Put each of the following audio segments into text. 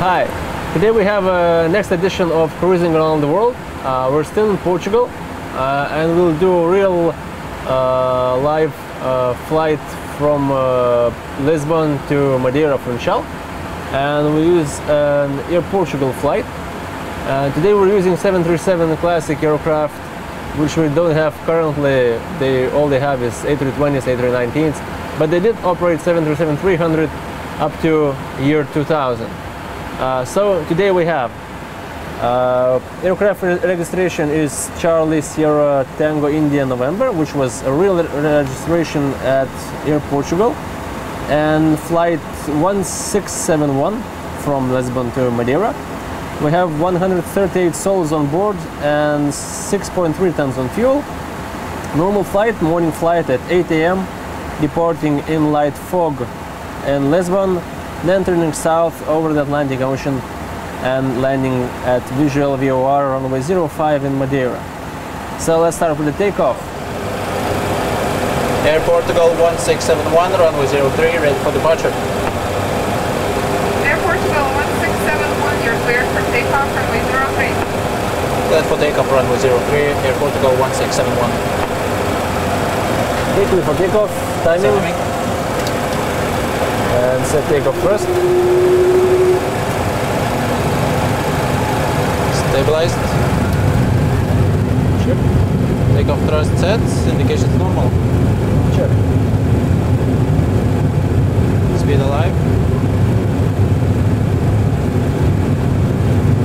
Hi, today we have a next edition of Cruising Around the World. Uh, we're still in Portugal uh, and we'll do a real uh, live uh, flight from uh, Lisbon to Madeira Funchal and we use an Air Portugal flight. Uh, today we're using 737 classic aircraft which we don't have currently. They all they have is A320s, A319s, but they did operate 737-300 up to year 2000. Uh, so today we have uh, aircraft re- registration is Charlie Sierra Tango India November, which was a real re- registration at Air Portugal, and flight 1671 from Lisbon to Madeira. We have 138 souls on board and 6.3 tons on fuel. Normal flight, morning flight at 8 a.m., departing in light fog in Lisbon, then turning south over the Atlantic Ocean and landing at visual VOR runway 05 in Madeira. So let's start with the takeoff. Air Portugal 1671, runway 03, ready for departure. Air Portugal 1671, you're cleared for takeoff runway 03. Cleared for takeoff, runway 03, Air Portugal 1671. Quickly for takeoff, timing, Timing. And set takeoff first. Stabilized. Check, Takeoff thrust set, indications normal. check. Speed alive.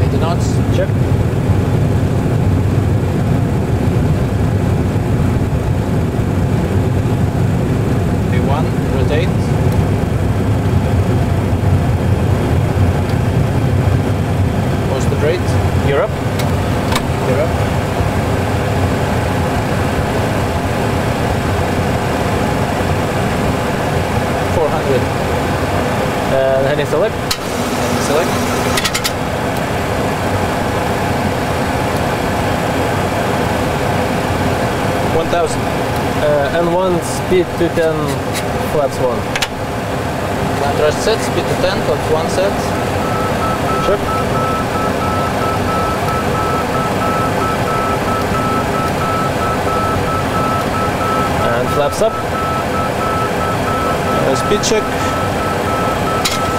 80 knots. Check. And heading select. Select. One thousand. Uh, and one speed to 10 flaps one. Land thrust set. Speed to ten. Flaps one set. Check. And flaps up. Uh, speed check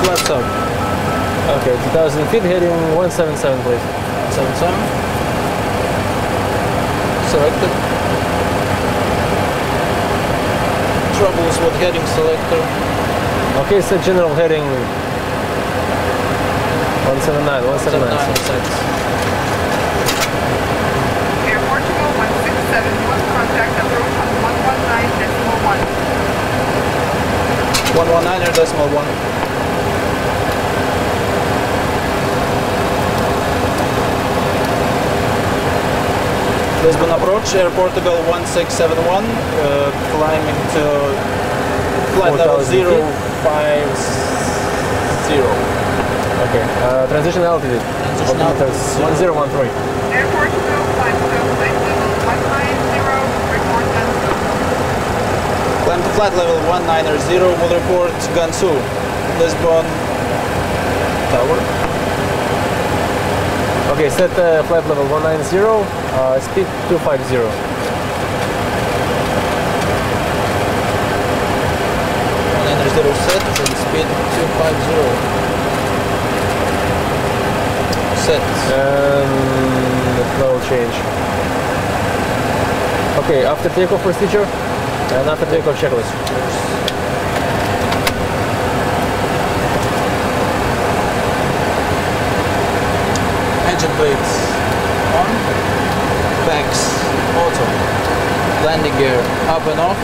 flat sub. Okay, 2,000 feet, heading 177, please. 177. Selected. Troubles with heading selector. Okay, so general heading 179, 179. 179 119 or decimal 1. Lisbon approach, Air Portugal 1671, uh, climbing to flight level 4,000 feet. 050. Okay, uh, transition altitude. Transition altitude. 1013. Air Portugal, climb to flight level 190, report Gansu. Climb to flight level 190, will report Gansu, Lisbon Tower. Okay, set uh, flight level 190, uh, speed 250. 190 set and speed 250. Set. And no change. Okay, after takeoff procedure and after takeoff checklist. Engine brakes on. Packs auto. Landing gear up and off.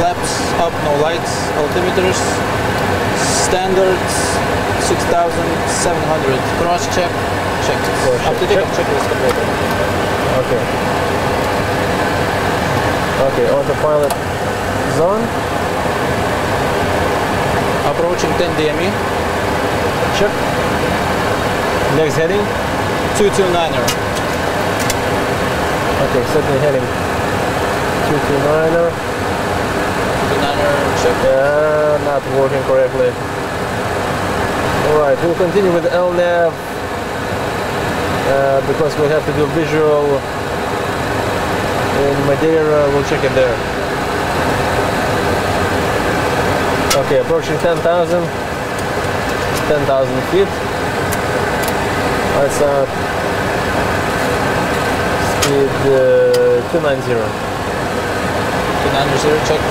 Flaps up, no lights. Altimeters. Standards 6700. Cross check. Checked. Cross Up to check. checklist completed. Okay. Okay, autopilot zone. Approaching 10 DME. Check. Next heading. 229er. Okay, set the heading. 229er. 229er check. Yeah, not working correctly. Alright, we'll continue with LNAV uh, because we have to do visual in Madeira. We'll check it there. Okay, approaching 10,000. 10,000 feet. That's uh, speed uh, 290. 290 checked.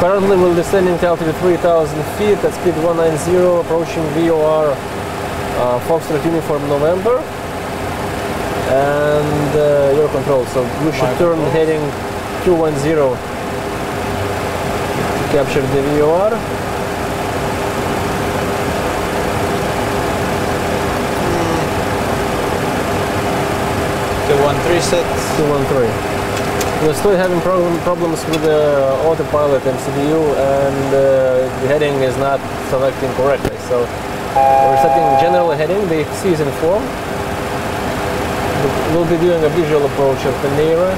Currently we're descending to altitude 3000 feet at speed 190, approaching VOR uh, Foxtrot Uniform November and uh, your control. So we should My turn control. heading 210 to capture the VOR. Two one three set. 213. We're still having problem, problems with the autopilot MCDU and uh, the heading is not selecting correctly. So we're setting general heading, the C is in form we'll be doing a visual approach of Panera,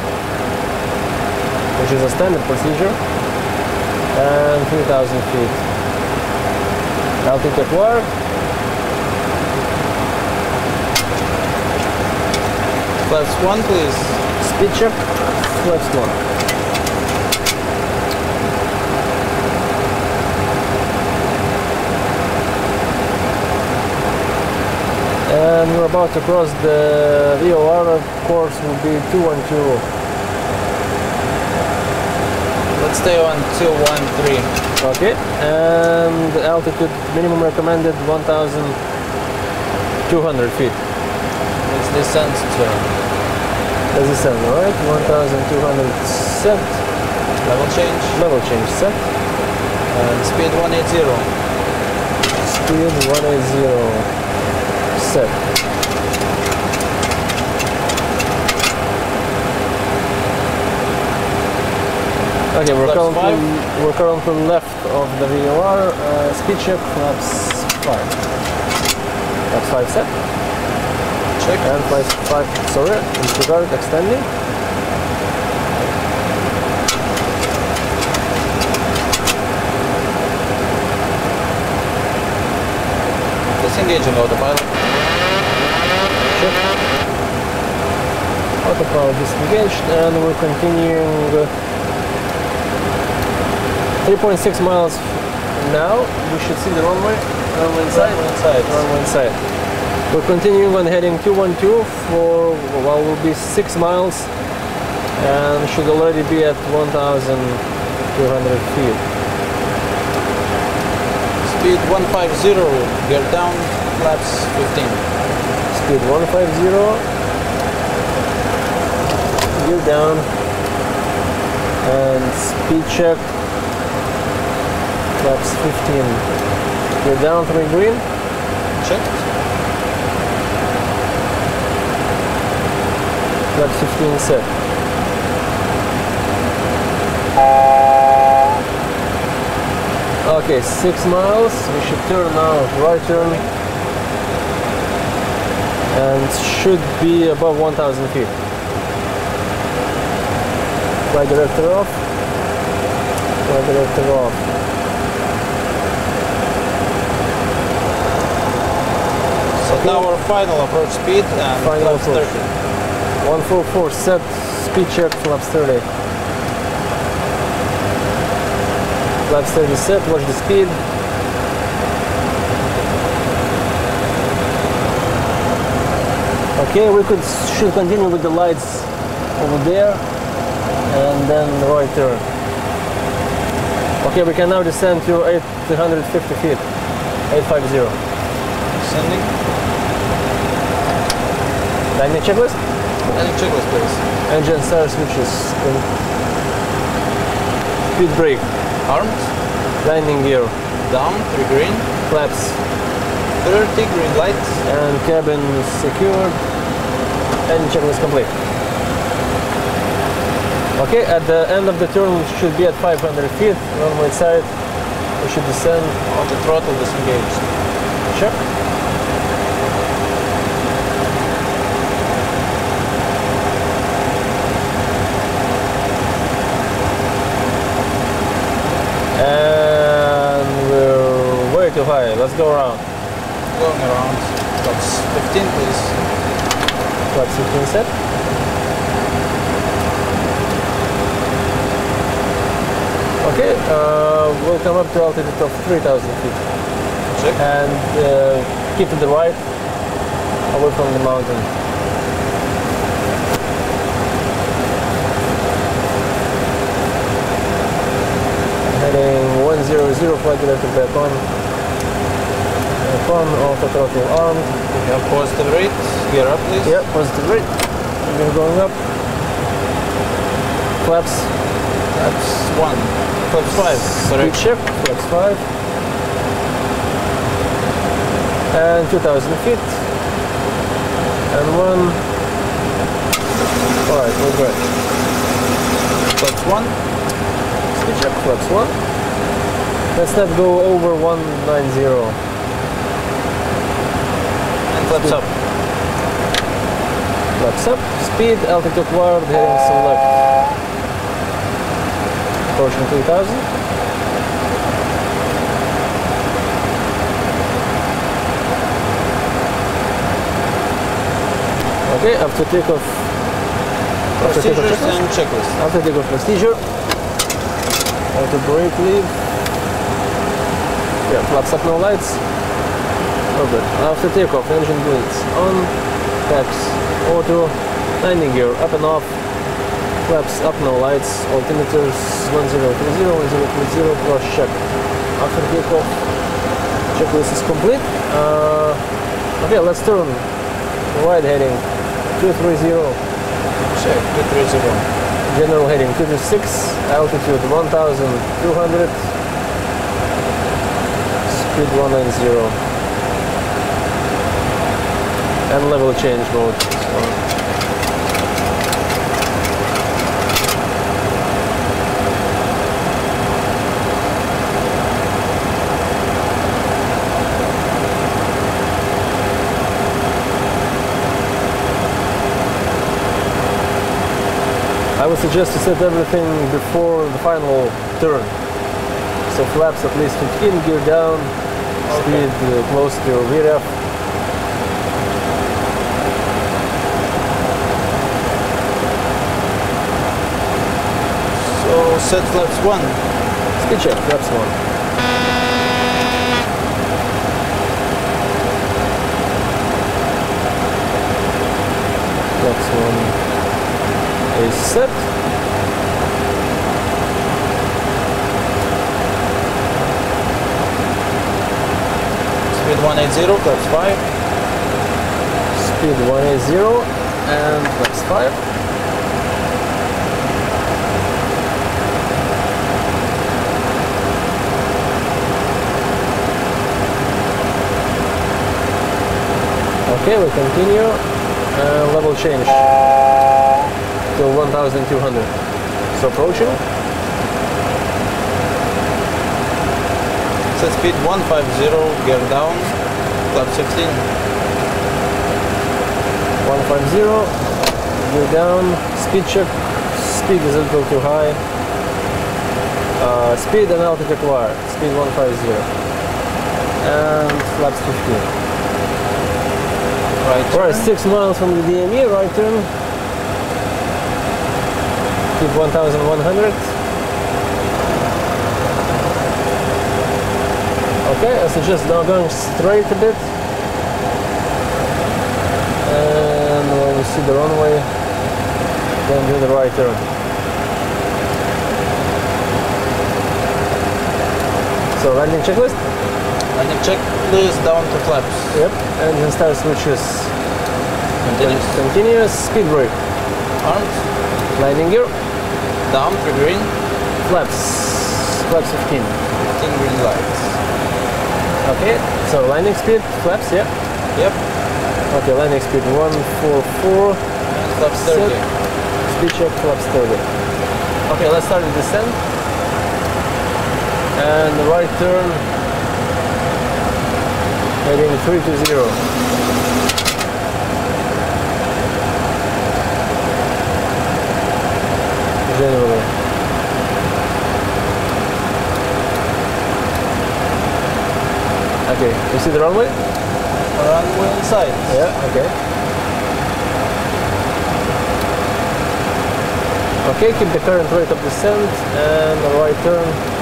which is a standard procedure, and 3,000 feet. Altitude work. 1, please. Speed check. 1. About to cross the VOR course will be 212. Let's stay on two one three. Okay, and altitude minimum recommended 1,200 feet. Let's descend to That's the sound, alright? 1,200 set, level change level change set, and speed one eight zero. speed 180 set. Okay, we're Flaps currently, five. we're currently left of the VOR, uh, speed check, flaps 5. Flaps 5 set, Check. and flaps 5, sorry, disregard extending. Disengaging autopilot. Check. Autopilot disengaged and we're continuing 3.6 miles now. We should see the runway. Runway inside. Runway inside. Runway inside. We're continuing on heading 212 for, well, will be 6 miles and should already be at 1,200 feet. Speed one five zero. Gear down. Flaps fifteen. Speed 150. Gear down. And speed check. Flaps 15. We're down, three green. Checked. Flaps 15 set. Okay, six miles. We should turn now, right turn. And should be above 1,000 feet. Flight director off. Flight director off. So now our final approach speed and Final approach. 30. 144 set, speed check, flaps 30. Flaps 30 set, watch the speed. Okay, we could should continue with the lights over there and then right turn. Okay, we can now descend to 850 feet. 850. Sending. Landing checklist? Any checklist, please. Engine start switches. Speed brake. Armed. Landing gear. Down. Three green. Flaps 30 green lights. and cabin secured. Engine checklist complete. Okay, at the end of the turn we should be at 500 feet, runway side, we should descend. On the throttle disengaged. Check. And we're way too high. Let's go around. Going around. That's 15 please. Flaps 15 set. Okay, uh, we'll come up to altitude of 3,000 feet Check. and uh, keep to the right, away from the mountain. Heading 100, flight director back on. Back on, auto throttle. We have positive rate. Gear up please. Yep, positive rate. We're going up. Flaps, That's one. Flaps five. Sorry. speed shift, flaps 5. And 2000 feet. And one. Alright, we're good. Flaps one. Speed shift, flaps 1. Let's not go over 190. Flaps up. Flaps up. Speed, altitude wired, heading some left. Approaching 3000. Okay, after takeoff. After takeoff checklist. and checklist. After takeoff procedure. Auto brake leave. Yeah, flaps up, no lights. After takeoff, engine bleeds on. Taps auto. Landing gear up and off. Flaps up, no lights. Altimeters 1030, 1030 cross check. After takeoff, checklist is complete. Uh, okay, let's turn. Right heading 230. Check. 230. General heading 226, altitude 1200, speed 190, and level change mode. So, I would suggest to set everything before the final turn. So flaps at least 15, gear down, speed uh, close to VREF. So set flaps one. Speed check, flaps one. Flaps one is set. Speed 180. Flaps five. Speed 180 and flaps 5. Okay, we continue. Uh, level change to 1200. So approaching. Set speed 150. Gear down. Flaps 15. 150. Gear down. Speed check. Speed is a little too high. Uh, speed and altitude wire. Speed 150. And flaps 15. Right. Six miles from the DME, right turn. Keep 1100. Okay, I suggest now going straight a bit. And when we see the runway, then do the right turn. So landing checklist? Landing checklist down to flaps. Yep. Engine start switches. Continuous. Continuous speed brake. Arms. Landing gear. Down. Three green. Flaps. Flaps 15. 15 green lights. Okay, so landing speed, flaps, yep. Yep. Okay, landing speed 144. And flaps Set. 30. Speed check, flaps 30. Okay, let's start the descent. and right turn heading 3 to 0 generally okay you see the runway? Runway inside. yeah okay. Okay keep the current rate of descent and the right turn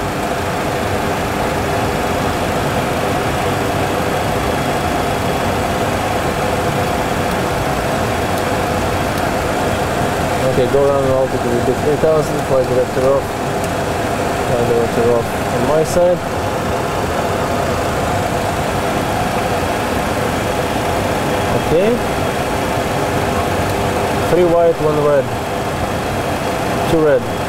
Okay, go around altitude will be 3000, fly director off, fly director off on my side. Okay. Three white, one red. Two red.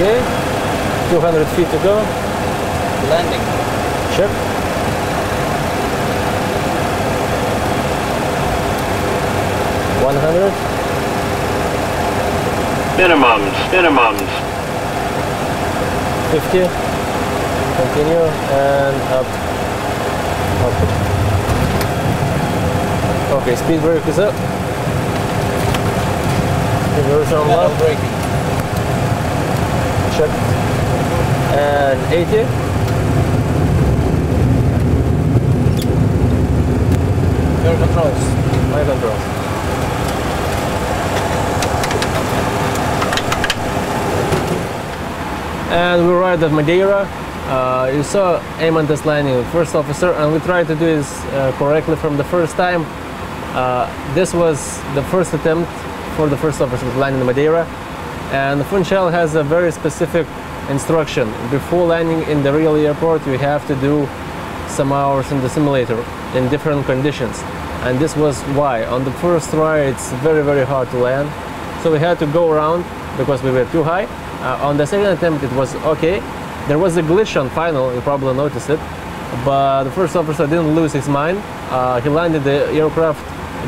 Okay. 200 feet to go. Landing. Check. One hundred. Minimums, minimums. 50 continue and up up okay speed brake is up reverse on Pedal left braking. Check and 80 Your controls. my controls and we arrived at Madeira. Uh, you saw Eimantas landing first officer, and we tried to do this uh, correctly from the first time. Uh, this was the first attempt for the first officer to land in Madeira, and Funchal has a very specific instruction. Before landing in the real airport, you have to do some hours in the simulator in different conditions, and this was why. On the first try, it's very very hard to land, so we had to go around because we were too high. Uh, on the second attempt, it was okay. There was a glitch on final, you probably noticed it, but the first officer didn't lose his mind. Uh, he landed the aircraft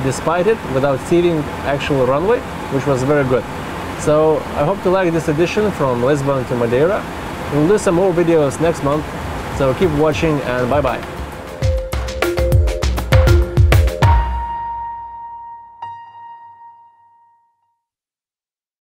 despite it without seeing actual runway, which was very good. So I hope you like this edition from Lisbon to Madeira. We'll do some more videos next month, so keep watching and bye bye.